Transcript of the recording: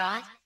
God?